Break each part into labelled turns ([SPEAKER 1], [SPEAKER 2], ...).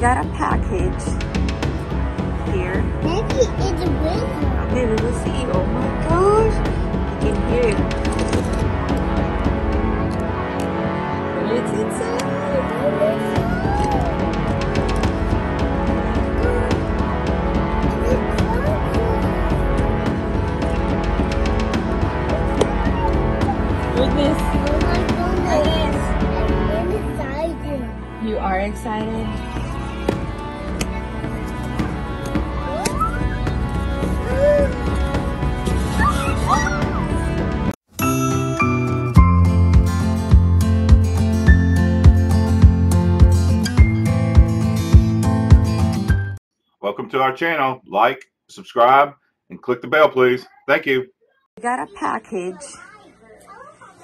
[SPEAKER 1] Got a package here.
[SPEAKER 2] Maybe it's a wizard.
[SPEAKER 1] Okay, we will see. Oh my gosh. I can hear it. It's inside. Goodness.
[SPEAKER 2] Oh my goodness. I'm excited.
[SPEAKER 1] You are excited?
[SPEAKER 3] To our channel. Like, subscribe, and click the bell, please. Thank you.
[SPEAKER 1] We got a package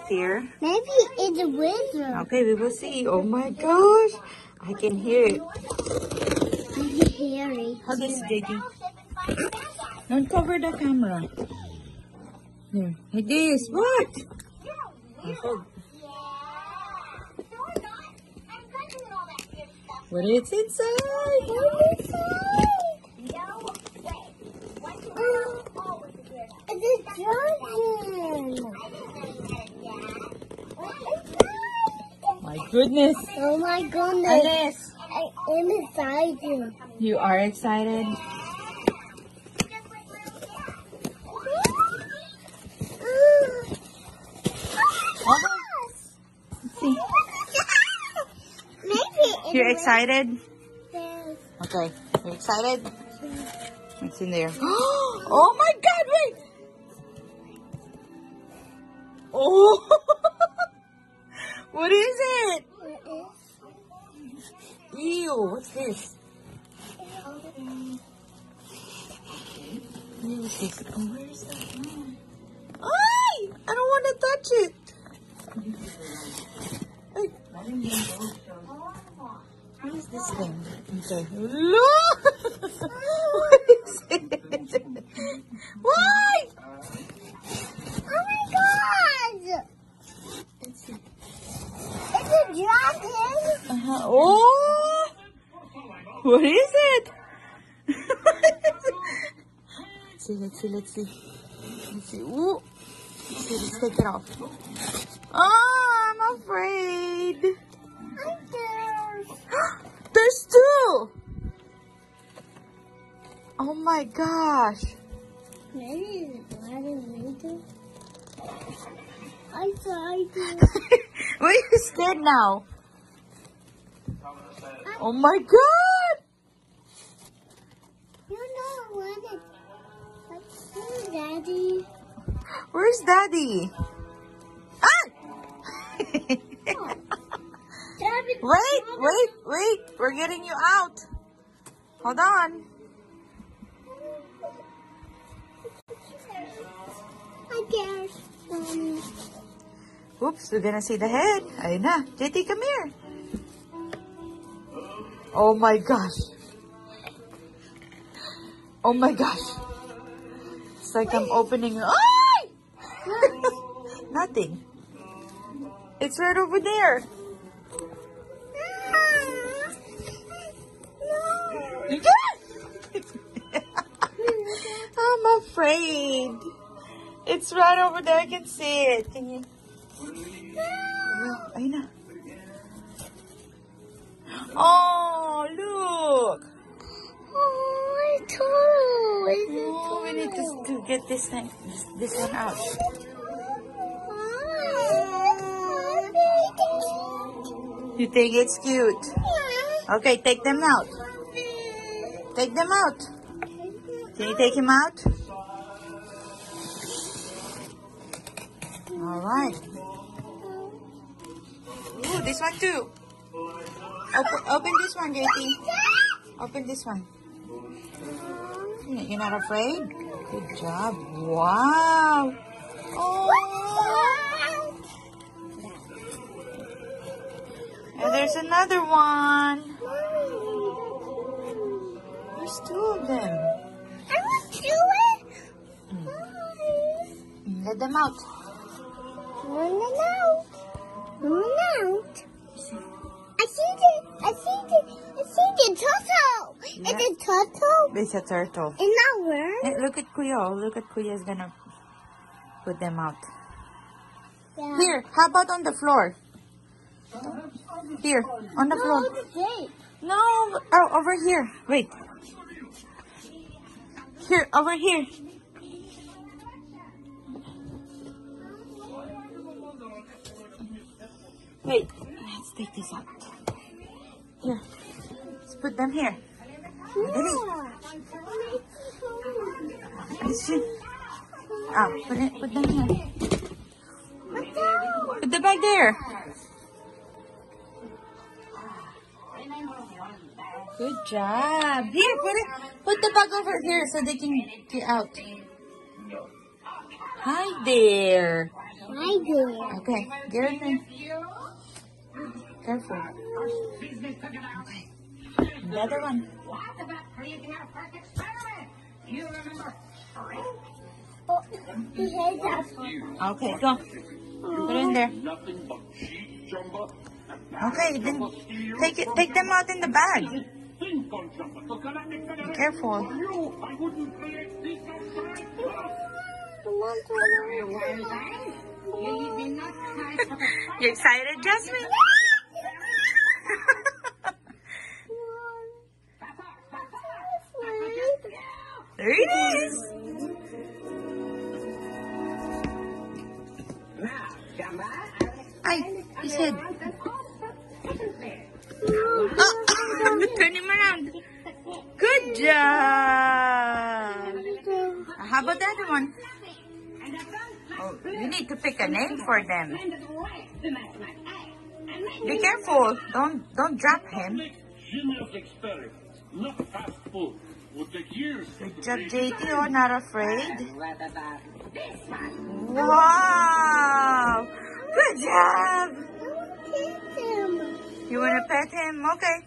[SPEAKER 1] here.
[SPEAKER 2] Maybe it's a wizard.
[SPEAKER 1] Okay, we will see. Oh my gosh. I can hear it.
[SPEAKER 2] Maybe Harry.
[SPEAKER 1] Hug this, JD. Don't cover the camera. There. Like this. What? What is inside? What is inside?
[SPEAKER 2] It's a dragon.
[SPEAKER 1] My goodness.
[SPEAKER 2] Oh my goodness.
[SPEAKER 1] Alice,
[SPEAKER 2] I am excited.
[SPEAKER 1] you are excited?
[SPEAKER 2] Maybe
[SPEAKER 1] You're excited?
[SPEAKER 2] Yes.
[SPEAKER 1] Okay. You excited? What's in there? Oh my god, Oh! what is it? Ew, what's this? I don't want to touch it. What is this thing? Okay. Look! what is it? Why?
[SPEAKER 2] Oh my god!
[SPEAKER 1] Let's see.
[SPEAKER 2] It's a dragon.
[SPEAKER 1] Uh-huh. Oh! What is it? let's see, let's see, let's see. Let's see. Ooh. Let's see, let's take it off. Oh, I'm afraid.
[SPEAKER 2] I'm scared.
[SPEAKER 1] There's two! Oh my gosh.
[SPEAKER 2] Maybe it's a dragon later. I'm sorry.
[SPEAKER 1] Why are you scared now? Oh my god!
[SPEAKER 2] Daddy?
[SPEAKER 1] Where's daddy? Ah!
[SPEAKER 2] Daddy.
[SPEAKER 1] wait, wait, wait. We're getting you out. Hold on.
[SPEAKER 2] I guess. Um,
[SPEAKER 1] Oops, we're gonna see the head. Ayun na. JT, come here. Oh my gosh. Oh my gosh. It's like I'm opening. Nothing. It's right over there. I'm afraid. It's right over there. I can see it. Can you? Oh, to, get this thing, this, this one out. You think it's cute? Okay, take them out. Take them out. Can you take him out? All right. Ooh, this one too. Open, open this one, JT. Open this one. You're not afraid? Good job. Wow. Oh. And there's another one. There's two of them.
[SPEAKER 2] I want to do. Hmm.
[SPEAKER 1] Let them out.
[SPEAKER 2] Run them out. Run it out. I see it. I see it. I see a turtle.
[SPEAKER 1] Yeah.
[SPEAKER 2] It's a turtle.
[SPEAKER 1] It's a turtle.
[SPEAKER 2] It's not worm.
[SPEAKER 1] Eh, Look at Kuya. Look at Kuya's gonna put them out.
[SPEAKER 2] Yeah.
[SPEAKER 1] Here, how about on the floor? Here, on the
[SPEAKER 2] No,
[SPEAKER 1] floor.
[SPEAKER 2] the.
[SPEAKER 1] No, oh, over here. Wait. Here, over here. Wait, let's take this out. Here, let's put them here. Dali. Ah, put it, put them here. Put the bag there. Good job. Here, put it. Put the bag over here so they can get out. Hi there.
[SPEAKER 2] Hi there.
[SPEAKER 1] Okay, get in there. Careful. Okay. The other one.
[SPEAKER 2] Oh, he has that.
[SPEAKER 1] Okay, go. Put it in there. Okay, then take it. Take them out in the bag. Be careful. You excited, Jasmine? a name for them. Be careful. Don't don't drop him.
[SPEAKER 4] Gymnastics better, not fast food. Would take years.
[SPEAKER 1] Good job, JT. Oh, not afraid. Wow. Good job. You want to pet him? Okay.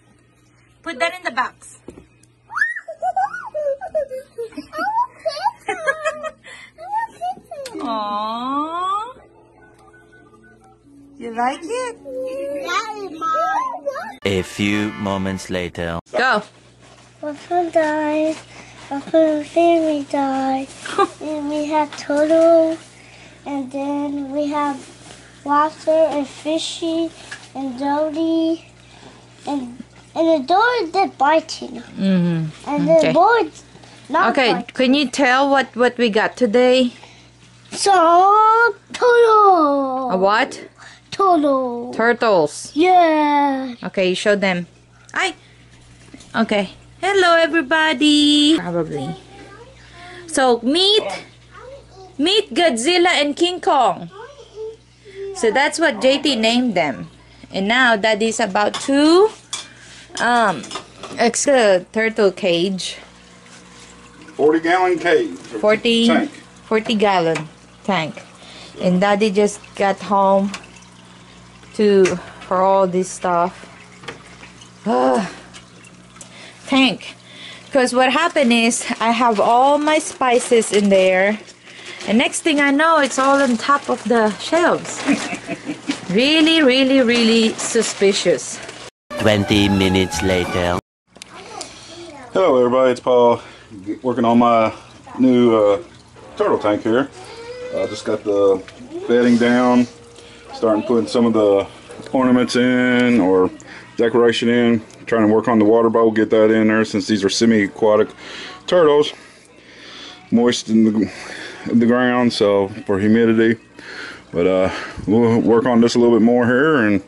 [SPEAKER 1] Put that in the box.
[SPEAKER 2] I
[SPEAKER 1] You like it?
[SPEAKER 2] That is mine.
[SPEAKER 5] A few moments later.
[SPEAKER 1] Go.
[SPEAKER 2] Papa died. Papa baby died. and we have turtle. And then we have lobster and fishy and dodie. And and the door is dead biting.
[SPEAKER 1] Mm-hmm.
[SPEAKER 2] And
[SPEAKER 1] Okay.
[SPEAKER 2] the board's not
[SPEAKER 1] Okay,
[SPEAKER 2] biting.
[SPEAKER 1] can you tell what, what we got today?
[SPEAKER 2] So turtle.
[SPEAKER 1] A what?
[SPEAKER 2] Turtle.
[SPEAKER 1] Turtles.
[SPEAKER 2] yeah.
[SPEAKER 1] Okay, you show them. Hi. Okay. Hello, everybody. Probably. So meet, meet Godzilla and King Kong. So that's what JT named them. And now Daddy's about to um ex the turtle cage,
[SPEAKER 3] 40 gallon cage.
[SPEAKER 1] 40,
[SPEAKER 3] Tank.
[SPEAKER 1] 40 gallon tank. And Daddy just got home to for all this stuff. Ah, tank. Because what happened is I have all my spices in there. And next thing I know, it's all on top of the shelves. really, really, really suspicious.
[SPEAKER 5] 20 minutes later.
[SPEAKER 3] Hello everybody, it's Paul working on my new uh, turtle tank here. I just got the bedding down, starting putting some of the ornaments in or decoration in, trying to work on the water bowl, get that in there since these are semi-aquatic turtles, moist in the, in the ground so for humidity. But uh, we'll work on this a little bit more here and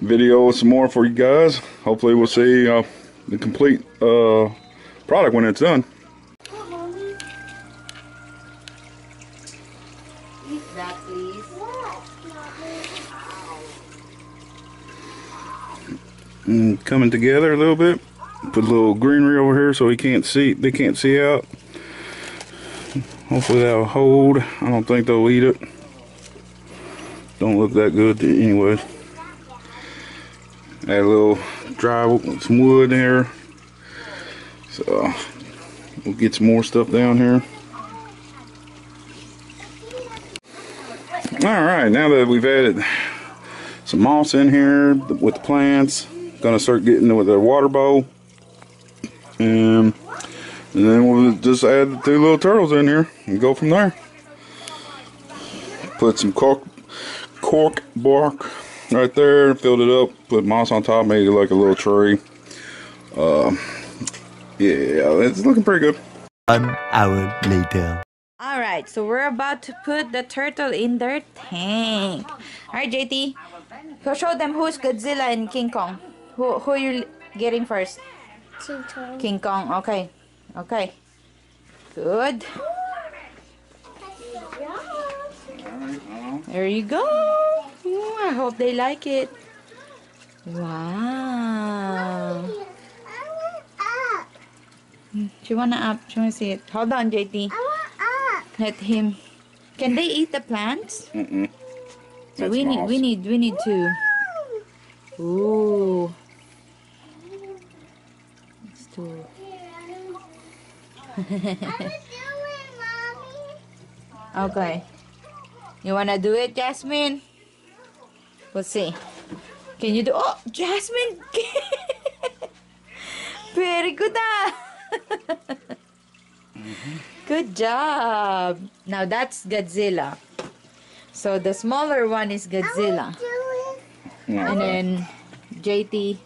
[SPEAKER 3] video some more for you guys. Hopefully we'll see uh, the complete uh, product when it's done. Coming together a little bit. Put a little greenery over here so he can't see. They can't see out. Hopefully that'll hold. I don't think they'll eat it. Don't look that good anyways. Add a little dry some wood there. So we'll get some more stuff down here. All right, now that we've added some moss in here with the plants, gonna start getting with the water bowl. And, and then we'll just add the two little turtles in here and go from there. Put some cork, cork bark right there, filled it up, put moss on top, made it like a little tree. Uh, yeah, it's looking pretty good.
[SPEAKER 5] One hour later.
[SPEAKER 1] All right, so we're about to put the turtle in their tank. All right, JT, go show them who's Godzilla and King Kong. Who who you getting first?
[SPEAKER 2] King Kong.
[SPEAKER 1] King Kong. Okay, okay, good. There you go. Ooh, I hope they like it. Wow. She wanna up. She wanna see it. Hold on, JT. Let him. Can they eat the plants?
[SPEAKER 3] Mm-mm.
[SPEAKER 1] So
[SPEAKER 3] That's
[SPEAKER 1] we need, we need, we need to. Ooh. Too. Okay. You wanna do it, Jasmine? We'll see. Can you do? Oh, Jasmine! Very good ah. Good job. Now that's Godzilla. So the smaller one is Godzilla. And then JT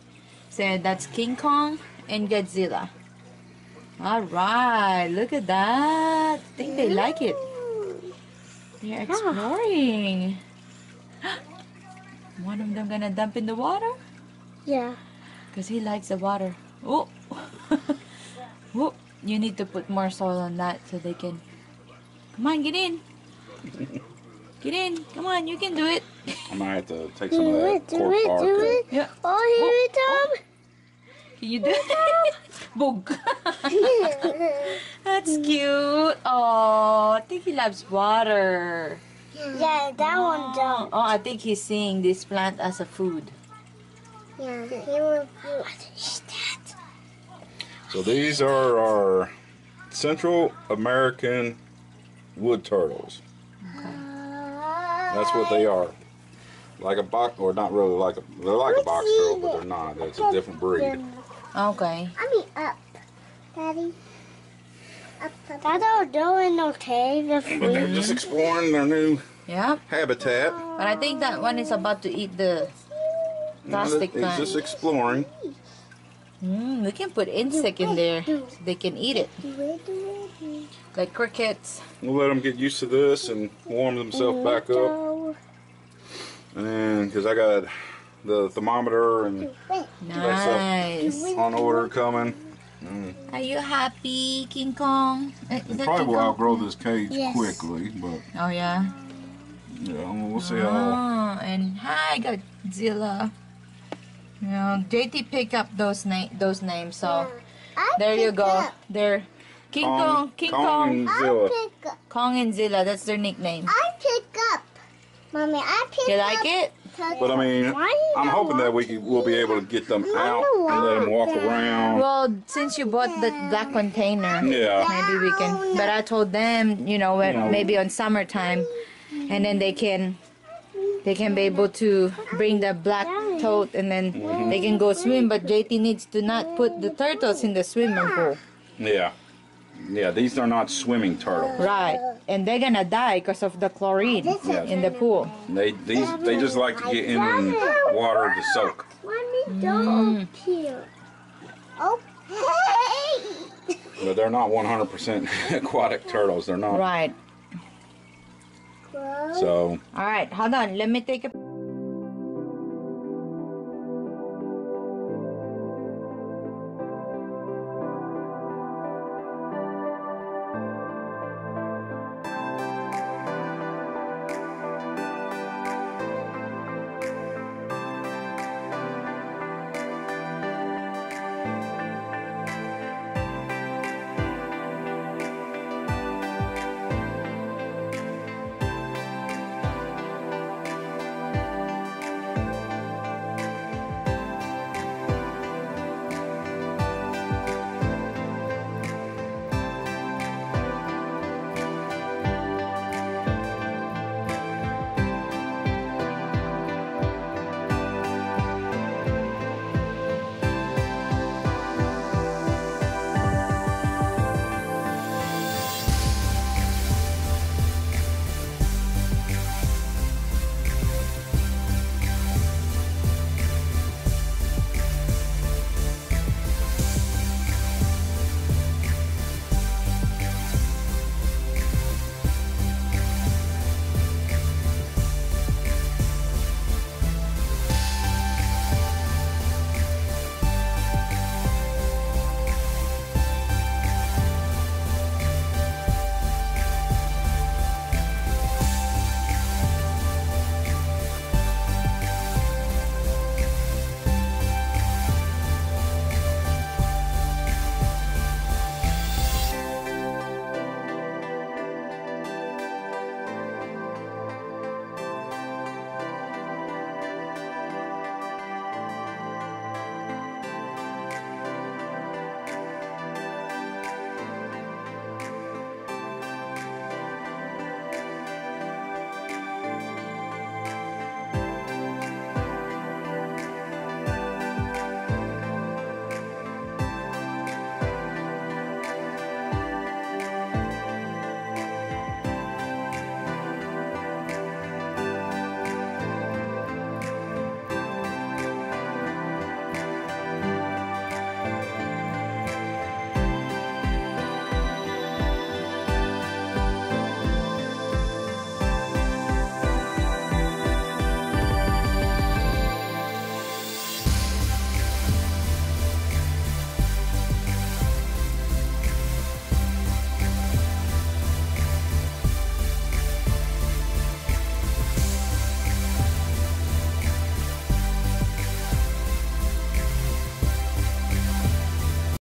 [SPEAKER 1] said that's King Kong and Godzilla. All right, look at that. I think they like it. They're ah. exploring. One of them gonna dump in the water
[SPEAKER 2] Yeah.
[SPEAKER 1] because he likes the water. Oh, oh! You need to put more soil on that so they can. Come on, get in. Get in. Come on, you can do it.
[SPEAKER 3] I might have to take some of
[SPEAKER 2] Do
[SPEAKER 3] that
[SPEAKER 2] it, do
[SPEAKER 3] cork
[SPEAKER 2] it,
[SPEAKER 3] bark.
[SPEAKER 2] do it.
[SPEAKER 1] Yeah.
[SPEAKER 2] Oh, here it comes.
[SPEAKER 1] Can you do it? Boog. That's cute. Oh, I think he loves water.
[SPEAKER 2] yeah, that one don't.
[SPEAKER 1] Oh, I think he's seeing this plant as a food.
[SPEAKER 2] Yeah, he will eat that.
[SPEAKER 3] So these are our Central American wood turtles. That's what they are. Like a box, or not really like a, they're like a box turtle, but they're not. It's a different breed.
[SPEAKER 1] Okay.
[SPEAKER 2] I mean, up. Daddy. Up, up. I don't know in no cave
[SPEAKER 3] But they're just exploring their new
[SPEAKER 1] Yeah.
[SPEAKER 3] habitat.
[SPEAKER 1] But I think that one is about to eat the plastic
[SPEAKER 3] It's
[SPEAKER 1] plant.
[SPEAKER 3] just exploring.
[SPEAKER 1] Mm, we can put insect in there. So they can eat it. Like crickets.
[SPEAKER 3] We'll let them get used to this and warm themselves back up. And then, because I got the thermometer and
[SPEAKER 1] Nice.
[SPEAKER 3] on order coming.
[SPEAKER 1] Are you happy, King Kong? Uh,
[SPEAKER 3] probably
[SPEAKER 1] King
[SPEAKER 3] will
[SPEAKER 1] Kong?
[SPEAKER 3] outgrow this cage
[SPEAKER 2] Yes.
[SPEAKER 3] quickly, but
[SPEAKER 1] Oh, yeah.
[SPEAKER 3] yeah, we'll see how.
[SPEAKER 1] Oh, and hi, Godzilla. You know, JT pick up those na- those names, so
[SPEAKER 2] I
[SPEAKER 1] there you go.
[SPEAKER 2] Up.
[SPEAKER 1] They're King Kong, King Kong,
[SPEAKER 3] and Zilla.
[SPEAKER 1] Kong and Zilla. That's their nickname.
[SPEAKER 2] I pick up. Mommy, I pick
[SPEAKER 1] You
[SPEAKER 2] up.
[SPEAKER 1] like it?
[SPEAKER 3] But I mean, I'm hoping that we can, we'll be able to get them out and let them walk around.
[SPEAKER 1] Well, since you bought the black container,
[SPEAKER 3] Yeah.
[SPEAKER 1] maybe we can. But I told them, you know, when,
[SPEAKER 3] You know.
[SPEAKER 1] maybe on summertime, and then they can, they can be able to bring the black tote, and then mm-hmm. they can go swim. But JT needs to not put the turtles in the swimming pool,
[SPEAKER 3] Yeah. Yeah, these are not swimming turtles.
[SPEAKER 1] right? And they're gonna die because of the chlorine
[SPEAKER 3] Yeah.
[SPEAKER 1] in the pool.
[SPEAKER 3] They these they just like to get in the water to soak.
[SPEAKER 2] Mommy, don't up here. Oh, hey!
[SPEAKER 3] But they're not 100% aquatic turtles. They're not.
[SPEAKER 1] Right.
[SPEAKER 3] So
[SPEAKER 1] All right. Hold on. Let me take a.